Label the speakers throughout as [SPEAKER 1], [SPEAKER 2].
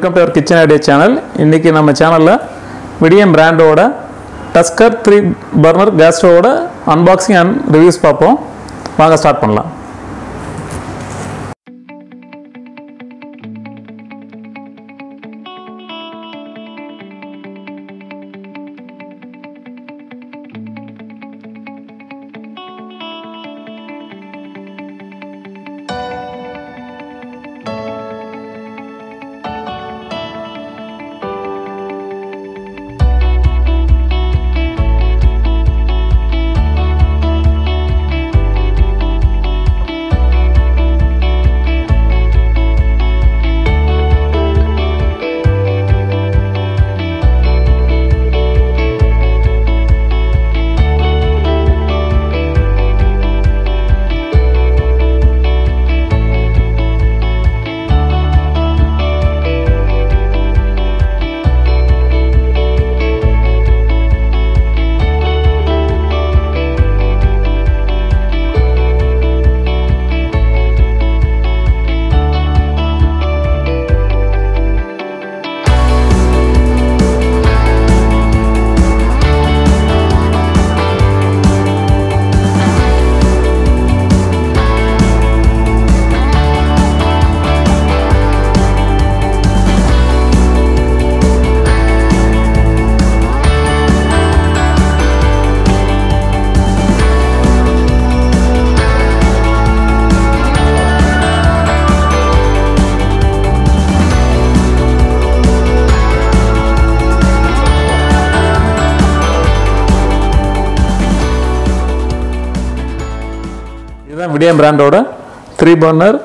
[SPEAKER 1] Welcome to our kitchen idea channel இன்றைக்கி நம்ம சேனலில் மீடியம் பிராண்டோட டஸ்கர் த்ரீ பர்னர் கேஸ் ஸ்டவோட அன்பாக்சிங் அண்ட் ரிவ்யூஸ் பார்ப்போம். வாங்க ஸ்டார்ட் பண்ணலாம். இதுதான் விடியம் பிராண்டோட three burner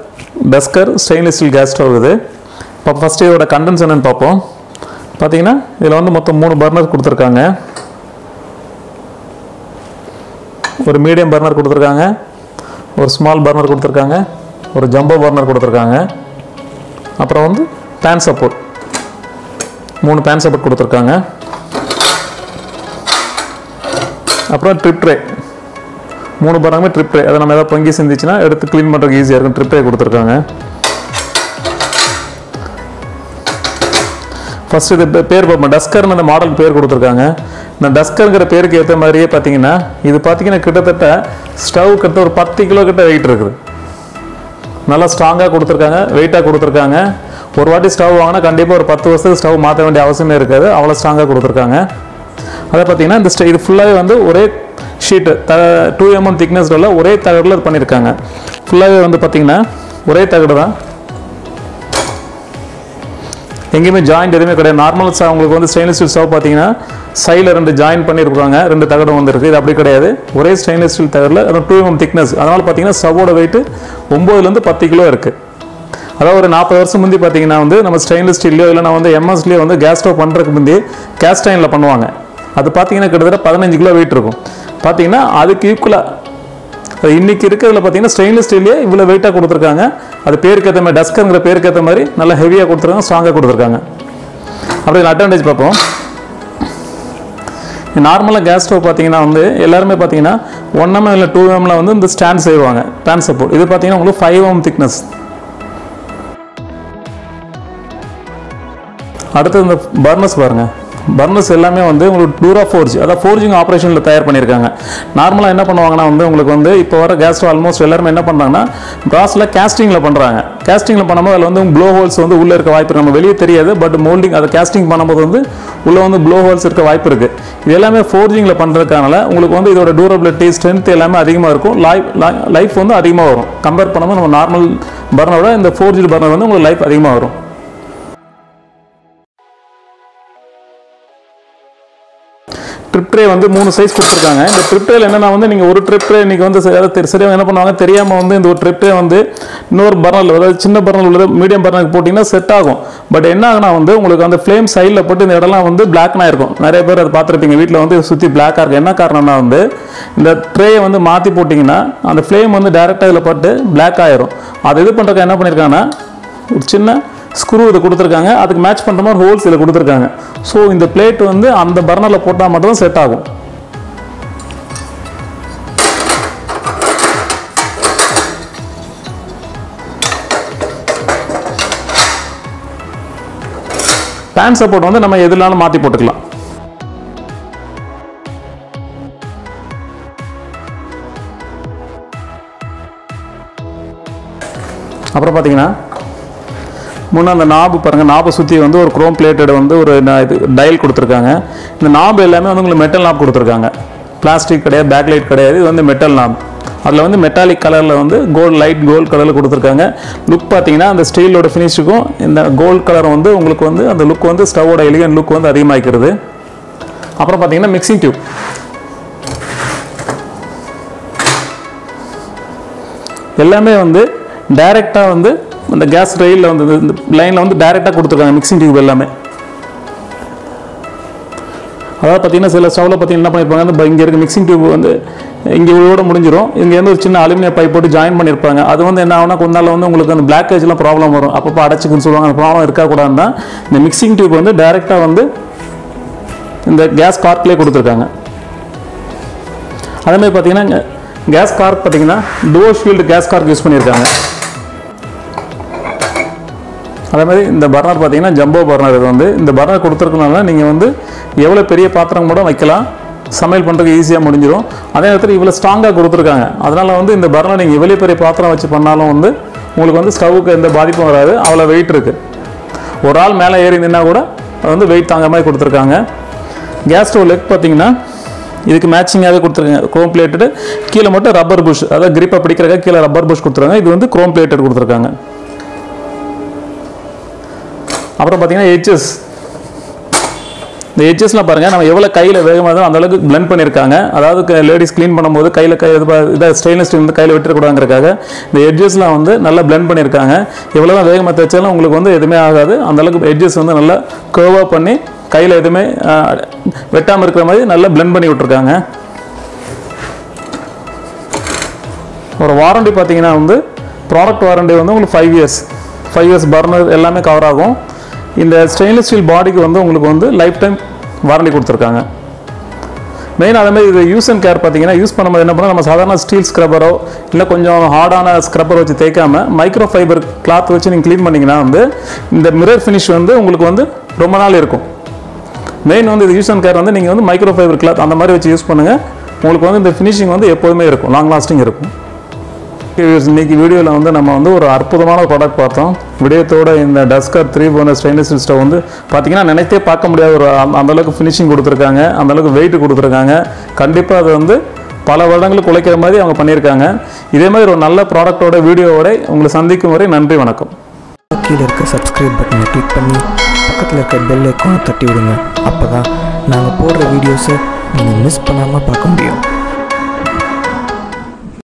[SPEAKER 1] Tusker stainless steel gas stove இது. இப்போ ஃபஸ்ட்டு இதோட கண்டென்ஸ் என்னென்னு பார்ப்போம். பார்த்தீங்கன்னா இதில் வந்து மொத்தம் மூணு பர்னர் கொடுத்துருக்காங்க. ஒரு மீடியம் பர்னர் கொடுத்துருக்காங்க. ஒரு ஸ்மால் பர்னர் கொடுத்துருக்காங்க. ஒரு ஜம்போ பர்னர் கொடுத்துருக்காங்க. அப்புறம் வந்து பேன் சப்போர்ட் மூணு பேன் சப்போர்ட் கொடுத்துருக்காங்க. அப்புறம் ட்ரிப் ட்ரே மூணு பர்னருமே ட்ரிப் அதை நம்ம எதாவது பொங்கி சிந்திச்சுன்னா எடுத்து க்ளீன் பண்ணுறதுக்கு ஈஸியாக இருக்கும். ட்ரிப்பே கொடுத்துருக்காங்க. ஃபஸ்ட் இது பேர் பார்ப்போம். டஸ்கர்னு அந்த மாடல் பேர் கொடுத்துருக்காங்க. இந்த டஸ்கருங்கிற பேருக்கு ஏற்ற மாதிரியே பார்த்தீங்கன்னா இது பார்த்தீங்கன்னா கிட்டத்தட்ட ஸ்டவ் கிட்ட ஒரு பத்து கிலோ கிட்ட வெயிட் இருக்குது. நல்லா ஸ்ட்ராங்காக கொடுத்துருக்காங்க. வெயிட்டாக கொடுத்துருக்காங்க. ஒரு வாட்டி ஸ்டவ் வாங்கினா கண்டிப்பாக ஒரு பத்து வருஷத்துக்கு ஸ்டவ் மாற்ற வேண்டிய அவசியமே இருக்காது. அவ்வளோ ஸ்ட்ராங்காக கொடுத்துருக்காங்க. அதை பார்த்தீங்கன்னா இந்த ஸ்ட- இது ஃபுல்லாகவே வந்து ஒரே ஷீட்டு த டூ எம்எம் திக்னஸ் உள்ள ஒரே தகடில் இது பண்ணியிருக்காங்க ஃபுல்லாகவே வந்து பார்த்திங்கன்னா ஒரே தகடு தான். எங்கேயுமே ஜாயிண்ட் எதுவுமே கிடையாது. நார்மல் அவங்களுக்கு உங்களுக்கு வந்து ஸ்டெயின்லெஸ் ஸ்டீல் ஸ்டவ் பார்த்தீங்கன்னா சைடில் ரெண்டு ஜாயின் பண்ணியிருக்காங்க ரெண்டு தகடு வந்துருக்கு. இது அப்படி கிடையாது. ஒரே ஸ்டெயின்லெஸ் ஸ்டீல் தகடில் அது டூ எம்எம் திக்னஸ் அதனால் பார்த்தீங்கன்னா ஸ்டவோட வெயிட் ஒம்போதுலேருந்து பத்து கிலோ இருக்குது அதாவது ஒரு நாற்பது வருஷம் முந்தி பார்த்தீங்கன்னா வந்து நம்ம ஸ்டெயின்லெஸ் ஸ்டீல்லையோ இல்லைனா வந்து எம்எஸ்லேயோ வந்து கேஸ் ஸ்டவ் பண்ணுறதுக்கு முந்தி கேஸ்டைனில் பண்ணுவாங்க. அது பார்த்தீங்கன்னா கிட்டத்தட்ட பதினஞ்சு கிலோ வெயிட் இருக்கும். பார்த்தீங்கன்னா அதுக்கு ஈக்குவலாக அது இன்னைக்கு இருக்கிறதுல பார்த்தீங்கன்னா ஸ்டெயின்லெஸ் ஸ்டீல்லே இவ்வளோ வெயிட்டாக கொடுத்துருக்காங்க. அது பேருக்கு ஏற்ற மாதிரி டஸ்கருங்கிற பேருக்கு ஏற்ற மாதிரி நல்லா ஹெவியாக கொடுத்துருக்காங்க ஸ்ட்ராங்காக கொடுத்துருக்காங்க. அப்படி அட்வான்டேஜ் பார்ப்போம். நார்மலாக கேஸ் ஸ்டவ் பார்த்தீங்கன்னா வந்து எல்லாருமே பார்த்தீங்கன்னா ஒன் எம்எம் இல்லை டூ எம்ல வந்து இந்த ஸ்டாண்ட் செய்வாங்க பேன் சப்போர்ட் இது பார்த்தீங்கன்னா உங்களுக்கு ஃபைவ் எம் திக்னஸ் அடுத்து இந்த பர்னஸ் பாருங்கள் பர்னர்ஸ் எல்லாமே வந்து உங்களுக்கு டூரா ஃபோர்ஜ் அதாவது ஃபோர்ஜிங் ஆப்ரேஷனில் தயார் பண்ணியிருக்காங்க. நார்மலாக என்ன பண்ணுவாங்கன்னா வந்து உங்களுக்கு வந்து இப்போ வர கேஸ் ஆல்மோஸ்ட் எல்லாருமே என்ன பண்ணுறாங்கன்னா ப்ராஸில் கேஸ்டிங்கில் பண்ணுறாங்க கேஸ்டிங்கில் பண்ணும்போது அதில் வந்து ப்ளோ ஹோல்ஸ் வந்து உள்ளே இருக்க வாய்ப்பு இருக்கு. நம்ம வெளியே தெரியாது பட் மோல்டிங் அதை கேஸ்டிங் பண்ணும்போது வந்து உள்ளே வந்து ப்ளோ ஹோல்ஸ் இருக்க வாய்ப்பு இருக்குது இது எல்லாமே ஃபோர்ஜிங்கில் பண்ணுறதுக்கான உங்களுக்கு வந்து இதோட டூரபிலிட்டி ஸ்ட்ரென்த் எல்லாமே அதிகமாக இருக்கும். லைஃப் லைஃப் வந்து அதிகமாக வரும். கம்பேர் பண்ணும்போது நம்ம நார்மல் பர்னரோட இந்த ஃபோர்ஜி பர்னர் வந்து உங்களுக்கு லைஃப் அதிகமாக வரும். ட்ரிப் ட்ரே வந்து மூணு சைஸ் கொடுத்துருக்காங்க. இந்த ட்ரிப் ட்ரேல என்னன்னா வந்து நீங்கள் ஒரு ட்ரிப் ட்ரே இன்னைக்கு வந்து சரியாக என்ன பண்ணுவாங்க? தெரியாமல் வந்து இந்த ஒரு ட்ரிப் ட்ரே வந்து இன்னொரு பர்னல் அதாவது சின்ன பர்னல் உள்ளது மீடியம் பர்னலுக்கு போட்டிங்கன்னா செட் ஆகும். பட் என்ன ஆகுனா வந்து உங்களுக்கு அந்த ஃப்ளேம் சைடில் போட்டு இந்த இடம்லாம் வந்து பிளாக்னா இருக்கும். நிறைய பேர் அதை பார்த்துருப்பீங்க. வீட்டில் வந்து சுற்றி பிளாக்காக இருக்கும். என்ன காரணம்னா வந்து இந்த ட்ரேயை வந்து மாற்றி போட்டிங்கன்னா அந்த ஃப்ளேம் வந்து டேரெக்டாக இதில் பட்டு பிளாக் ஆயிரும். அதை இது பண்ணுறதுக்கு என்ன பண்ணியிருக்காங்கன்னா ஒரு சின்ன ஸ்க்ரூ இதை கொடுத்துருக்காங்க. அதுக்கு மேட்ச் பண்ணுற மாதிரி ஹோல்ஸ் இதில் கொடுத்துருக்காங்க. ஸோ இந்த பிளேட் வந்து அந்த பர்னரில் போட்டால் மட்டும் செட் ஆகும். பேன் சப்போர்ட் வந்து நம்ம எதுனாலும் மாற்றி போட்டுக்கலாம். அப்புறம் பார்த்தீங்கன்னா முன்னே அந்த நாபு பாருங்கள் நாபை சுற்றி வந்து ஒரு குரோம் பிளேட்டட் வந்து ஒரு இது டயல் கொடுத்துருக்காங்க. இந்த நாபு எல்லாமே வந்து உங்களுக்கு மெட்டல் நாப் கொடுத்துருக்காங்க. பிளாஸ்டிக் கிடையாது பேக்லைட் கிடையாது இது வந்து மெட்டல் நாப் அதில் வந்து மெட்டாலிக் கலரில் வந்து கோல்ட் லைட் கோல்ட் கலரில் கொடுத்துருக்காங்க. லுக் பார்த்தீங்கன்னா அந்த ஸ்டீலோட ஃபினிஷுக்கும் இந்த கோல்ட் கலர் வந்து உங்களுக்கு வந்து அந்த லுக் வந்து ஸ்டவோட எலிகன் லுக் வந்து அதிகமாக்கிறது அப்புறம் பார்த்தீங்கன்னா மிக்சிங் டியூப் எல்லாமே வந்து டைரெக்டாக வந்து அந்த கேஸ் ரயிலில் வந்து இந்த லைனில் வந்து டைரெக்டாக கொடுத்துருக்காங்க மிக்சிங் டியூப் எல்லாமே. அதாவது பார்த்தீங்கன்னா சில ஸ்டவ்வில் பார்த்தீங்கன்னா என்ன பண்ணியிருப்பாங்க அந்த இங்கே இருக்க மிக்சிங் டியூப் வந்து இங்கே இவ்வளோட முடிஞ்சிடும் இங்கேருந்து ஒரு சின்ன அலுமினியம் பைப் போட்டு ஜாயின் பண்ணியிருப்பாங்க அது வந்து என்ன ஆகுனா கொஞ்ச நாள் வந்து உங்களுக்கு அந்த பிளாக்கேஜ்லாம் ப்ராப்ளம் வரும். அப்பப்போ அடைச்சிக்குன்னு சொல்லுவாங்க அந்த ப்ராப்ளம் இருக்கக்கூடாதுன்னு தான் இந்த மிக்சிங் டியூப் வந்து டைரெக்டாக வந்து இந்த கேஸ் கார்க்லேயே கொடுத்துருக்காங்க. அதே மாதிரி பார்த்தீங்கன்னா கேஸ் கார்க் பார்த்தீங்கன்னா door shield gas Garg use பண்ணியிருக்காங்க அதே மாதிரி இந்த பர்னர் பார்த்தீங்கன்னா ஜம்போ பர்னர் இது வந்து. இந்த பர்னர் கொடுத்துருக்கனால நீங்கள் வந்து எவ்வளோ பெரிய பாத்திரம் கூட வைக்கலாம். சமையல் பண்ணுறதுக்கு ஈஸியாக முடிஞ்சிடும் அதே நேரத்தில் இவ்வளோ ஸ்ட்ராங்காக கொடுத்துருக்காங்க. அதனால் வந்து இந்த பர்னர் நீங்கள் எவ்வளோ பெரிய பாத்திரம் வச்சு பண்ணாலும் வந்து உங்களுக்கு வந்து ஸ்டவ்வுக்கு எந்த பாதிப்பும் வராது. அவ்வளோ வெயிட் இருக்குது ஒரு ஆள் மேலே ஏறி நின்னா கூட அது வந்து வெயிட் தாங்க மாதிரி கொடுத்துருக்காங்க. கேஸ் ஸ்டவ் லெக் பார்த்தீங்கன்னா இதுக்கு மேட்சிங்காகவே கொடுத்துருக்காங்க. க்ரோம் பிளேட்டடு கீழே மட்டும் ரப்பர் புஷ் அதாவது கிரிப்பை பிடிக்கிறக்க கீழே ரப்பர் புஷ் கொடுத்துருக்காங்க. இது வந்து க்ரோம் பிளேட்டட் கொடுத்துருக்காங்க. அப்புறம் பார்த்தீங்கன்னா ஹெச்எஸ் இந்த ஹெச்எஸ்லாம் பாருங்கள் நம்ம எவ்வளோ கையில் வேகமாக அந்த அளவுக்கு blend பண்ணியிருக்காங்க. அதாவது லேடிஸ் க்ளீன் பண்ணும்போது கையில் கை இது இதாக ஸ்டெயின்லெஸ் ஸ்டீல் வந்து கையில் விட்டுறக்கூடாதுங்கிறக்காக இந்த எட்ஜஸ்லாம் வந்து நல்லா blend பண்ணியிருக்காங்க. எவ்வளோ தான் வேகமாக தைச்சாலும் உங்களுக்கு வந்து எதுவுமே ஆகாது. அந்தளவுக்கு எட்ஜஸ் வந்து நல்லா கேர்வாக பண்ணி கையில் எதுவுமே வெட்டாமல் இருக்கிற மாதிரி நல்லா blend பண்ணி விட்ருக்காங்க ஒரு வாரண்டி பார்த்தீங்கன்னா வந்து ப்ராடக்ட் வாரண்டி வந்து உங்களுக்கு five years five years burner எல்லாமே கவர் ஆகும். இந்த ஸ்டெயின்லெஸ் ஸ்டீல் பாடிக்கு வந்து உங்களுக்கு வந்து லைஃப் டைம் வாரண்டி கொடுத்துருக்காங்க மெயின் அதேமாதிரி இது யூஸ் அண்ட் கேர் பார்த்தீங்கன்னா யூஸ் பண்ணும்போது என்ன பண்ணால் நம்ம சாதாரண ஸ்டீல் ஸ்க்ரப்பரோ இல்லை கொஞ்சம் ஹார்டான ஸ்க்ரப்பர் வச்சு தேய்க்காம மைக்ரோ ஃபைபர் கிளாத் வச்சு நீங்கள் க்ளீன் பண்ணிங்கன்னா வந்து இந்த மிரர் ஃபினிஷ் வந்து உங்களுக்கு வந்து ரொம்ப நாள் இருக்கும். மெயின் வந்து இது யூஸ் அண்ட் கேர் வந்து நீங்கள் வந்து மைக்ரோ ஃபைபர் கிளாத் அந்த மாதிரி வச்சு யூஸ் பண்ணுங்கள் உங்களுக்கு வந்து இந்த ஃபினிஷிங் வந்து எப்போதுமே இருக்கும். லாங் லாஸ்டிங் இருக்கும். இன்னைக்கு வீடியோவில் வந்து நம்ம வந்து ஒரு அற்புதமான ப்ராடக்ட் பார்த்தோம். விடயத்தோட இந்த டஸ்கர் த்ரீ போன ஸ்டெயின்லெஸ் ஸ்டவ் வந்து பார்த்தீங்கன்னா நினைத்தே பார்க்க முடியாத ஒரு அந்தளவுக்கு ஃபினிஷிங் கொடுத்துருக்காங்க. அந்தளவுக்கு வெயிட் கொடுத்துருக்காங்க. கண்டிப்பாக அது வந்து பல வருடங்களுக்கு உழைக்கிற மாதிரி அவங்க பண்ணியிருக்காங்க. இதே மாதிரி ஒரு நல்ல ப்ராடக்ட்டோட வீடியோவோட உங்களை சந்திக்கும் வரை நன்றி வணக்கம்.
[SPEAKER 2] கீழே இருக்க சப்ஸ்கிரைப் பட்டனை கிளிக் பண்ணி பக்கத்தில் இருக்க பெல் ஐக்கானை தட்டி விடுங்க. அப்போ தான் நாங்கள் போடுற வீடியோஸை நீங்கள் மிஸ் பண்ணாமல் பார்க்க முடியும்.